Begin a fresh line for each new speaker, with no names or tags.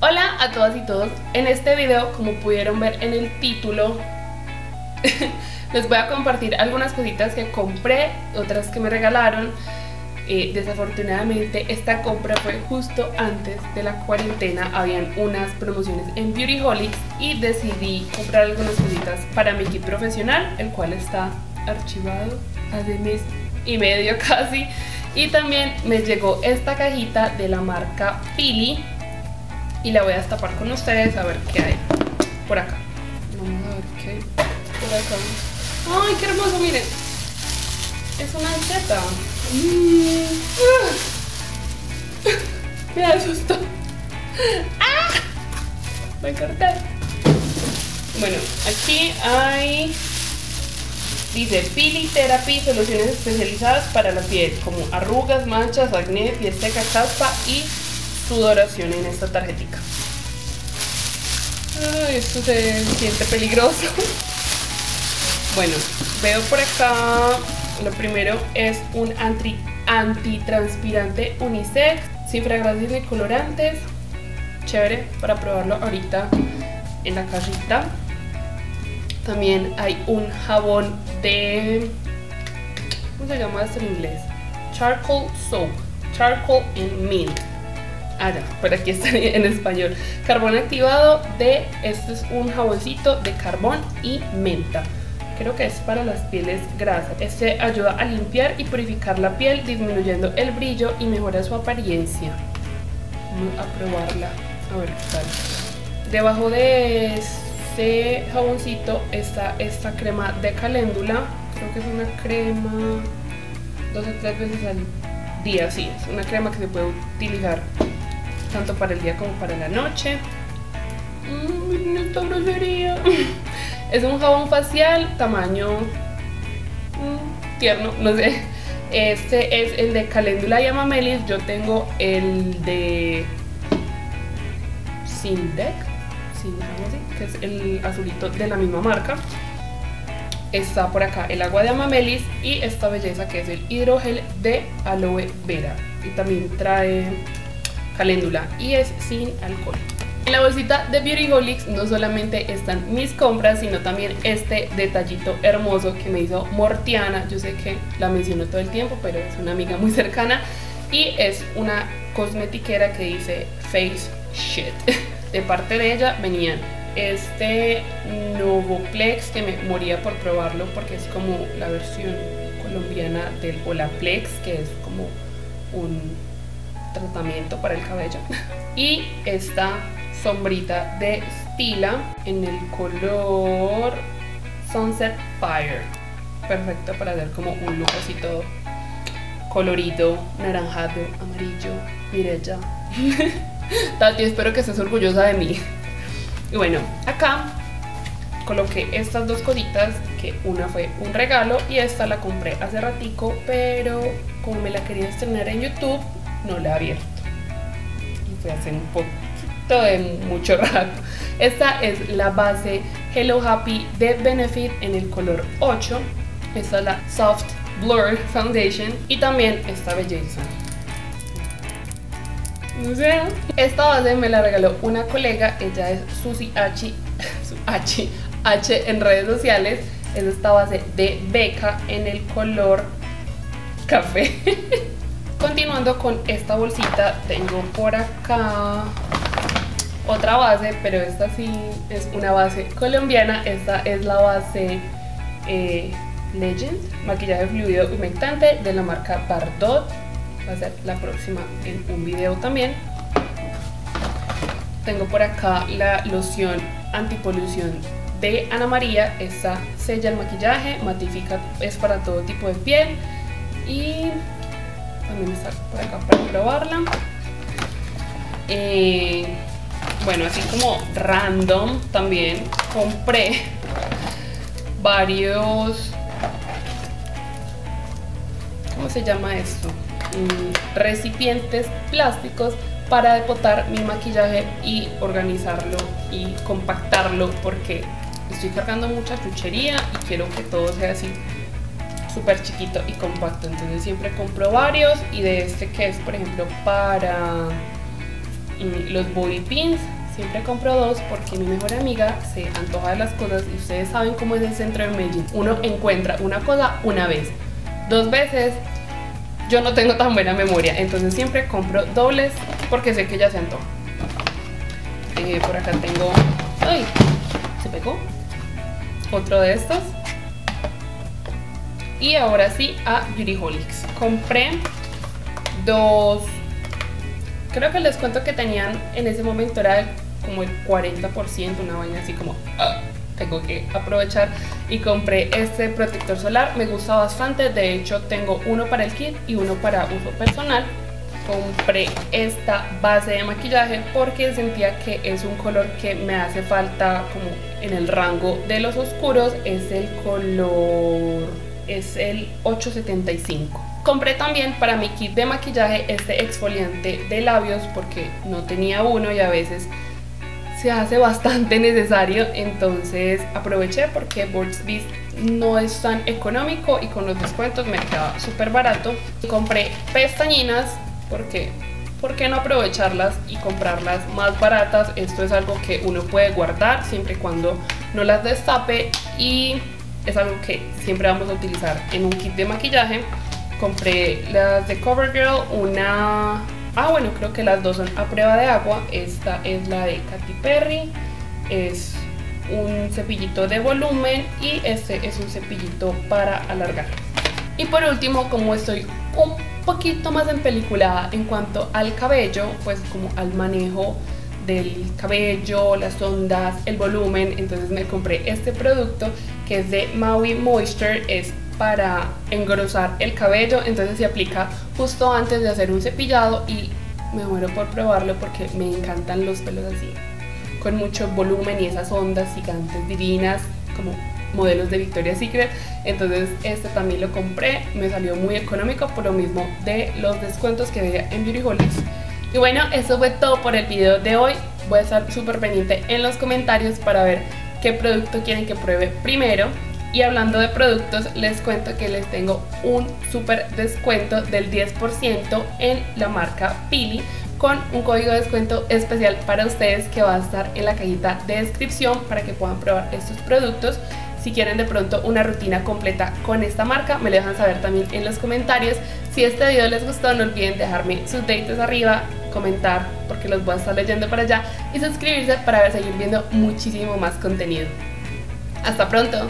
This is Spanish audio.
Hola a todas y todos, en este video como pudieron ver en el título les voy a compartir algunas cositas que compré, otras que me regalaron. Eh, desafortunadamente esta compra fue justo antes de la cuarentena, habían unas promociones en Beauty Holics y decidí comprar algunas cositas para mi kit profesional, el cual está archivado hace mes y medio casi. Y también me llegó esta cajita de la marca Philly y la voy a destapar con ustedes a ver qué hay por acá. Vamos a ver qué hay por acá. ¡Ay, qué hermoso! Miren, es una. Mm. Me asustó. ¡Ah! Voy a cortar. Bueno, aquí hay. Dice Pili Therapy, soluciones especializadas para la piel, como arrugas, manchas, acné, piel seca, caspa y sudoración en esta tarjetita. Ay, esto se siente peligroso. Bueno, veo por acá, lo primero es un anti, antitranspirante unisex, sin fragancias ni colorantes. Chévere para probarlo ahorita en la cajita. También hay un jabón de... ¿Cómo se llama esto en inglés? Charcoal Soap. Charcoal and Mint. Ah, ya, por aquí está en español. Carbón activado de, este es un jaboncito de carbón y menta. Creo que es para las pieles grasas. Este ayuda a limpiar y purificar la piel, disminuyendo el brillo y mejora su apariencia. Vamos a probarla, a ver qué. Debajo de este jaboncito está esta crema de caléndula. Creo que es una crema dos o tres veces al día, sí. Es una crema que se puede utilizar tanto para el día como para la noche. Mmm, esta grosería. Es un jabón facial tamaño mmm, tierno, no sé. Este es el de Caléndula y Amamelis. Yo tengo el de Sindec, que es el azulito de la misma marca. Está por acá el agua de Amamelis y esta belleza que es el hidrogel de aloe vera. Y también trae caléndula y es sin alcohol. En la bolsita de Beauty Holics no solamente están mis compras, sino también este detallito hermoso que me hizo Mortiana. Yo sé que la menciono todo el tiempo, pero es una amiga muy cercana. Y es una cosmetiquera que dice Face Shit. De parte de ella venían este Novoplex que me moría por probarlo porque es como la versión colombiana del Olaplex, que es como un tratamiento para el cabello. Y esta sombrita de Stila en el color Sunset Fire. Perfecto para hacer como un look colorido, naranjado, amarillo. Mire ya. Tati, espero que estés orgullosa de mí. Y bueno, acá coloqué estas dos cositas, que una fue un regalo y esta la compré hace ratico, pero como me la quería estrenar en YouTube, no la he abierto. Y fue hace un poquito de mucho rato. Esta es la base Hello Happy de Benefit en el color 8. Esta es la Soft Blur Foundation y también esta belleza. O sea, esta base me la regaló una colega, ella es Susi H, H, H en redes sociales. Es esta base de Beca en el color café. Continuando con esta bolsita, tengo por acá otra base, pero esta sí es una base colombiana. Esta es la base eh, Legend, maquillaje fluido humectante de la marca Bardot. Va a ser la próxima en un video también. Tengo por acá la loción antipolución de Ana María. Esta sella el maquillaje, matifica, es para todo tipo de piel. Y también está por acá para probarla. Eh, bueno, así como random también compré varios... ¿Cómo se llama esto? Mm, recipientes plásticos para depotar mi maquillaje y organizarlo y compactarlo porque estoy cargando mucha chuchería y quiero que todo sea así súper chiquito y compacto entonces siempre compro varios y de este que es por ejemplo para mm, los bobby pins. Siempre compro dos porque mi mejor amiga se antoja de las cosas y ustedes saben cómo es el centro de Medellín. Uno encuentra una cosa una vez, dos veces. Yo no tengo tan buena memoria, entonces siempre compro dobles porque sé que ya se antoja. Eh, por acá tengo... ¡Ay! ¿Se pegó? Otro de estos. Y ahora sí a Beautyholics. Compré dos... Creo que el descuento que tenían en ese momento era como el 40%, una vaina así como... Ah, tengo que aprovechar y compré este protector solar, me gusta bastante, de hecho tengo uno para el kit y uno para uso personal compré esta base de maquillaje porque sentía que es un color que me hace falta como en el rango de los oscuros es el color es el 875 compré también para mi kit de maquillaje este exfoliante de labios porque no tenía uno y a veces se hace bastante necesario. Entonces aproveché porque Burt's no es tan económico y con los descuentos me quedaba súper barato. Compré pestañinas porque ¿por qué no aprovecharlas y comprarlas más baratas? Esto es algo que uno puede guardar siempre y cuando no las destape y es algo que siempre vamos a utilizar en un kit de maquillaje. Compré las de CoverGirl, una... Ah, bueno, creo que las dos son a prueba de agua. Esta es la de Katy Perry. Es un cepillito de volumen y este es un cepillito para alargar. Y por último, como estoy un poquito más en película en cuanto al cabello, pues como al manejo del cabello, las ondas, el volumen, entonces me compré este producto que es de Maui Moisture, es para engrosar el cabello, entonces se aplica justo antes de hacer un cepillado y me muero por probarlo porque me encantan los pelos así, con mucho volumen y esas ondas gigantes divinas, como modelos de Victoria's Secret. Entonces este también lo compré, me salió muy económico por lo mismo de los descuentos que veía en Beautyholics. Y bueno, eso fue todo por el video de hoy. Voy a estar súper pendiente en los comentarios para ver qué producto quieren que pruebe primero. Y hablando de productos, les cuento que les tengo un súper descuento del 10% en la marca Pili con un código de descuento especial para ustedes que va a estar en la cajita de descripción para que puedan probar estos productos. Si quieren de pronto una rutina completa con esta marca, me lo dejan saber también en los comentarios. Si este video les gustó, no olviden dejarme sus datos arriba, comentar, porque los voy a estar leyendo para allá, y suscribirse para seguir viendo muchísimo más contenido. ¡Hasta pronto!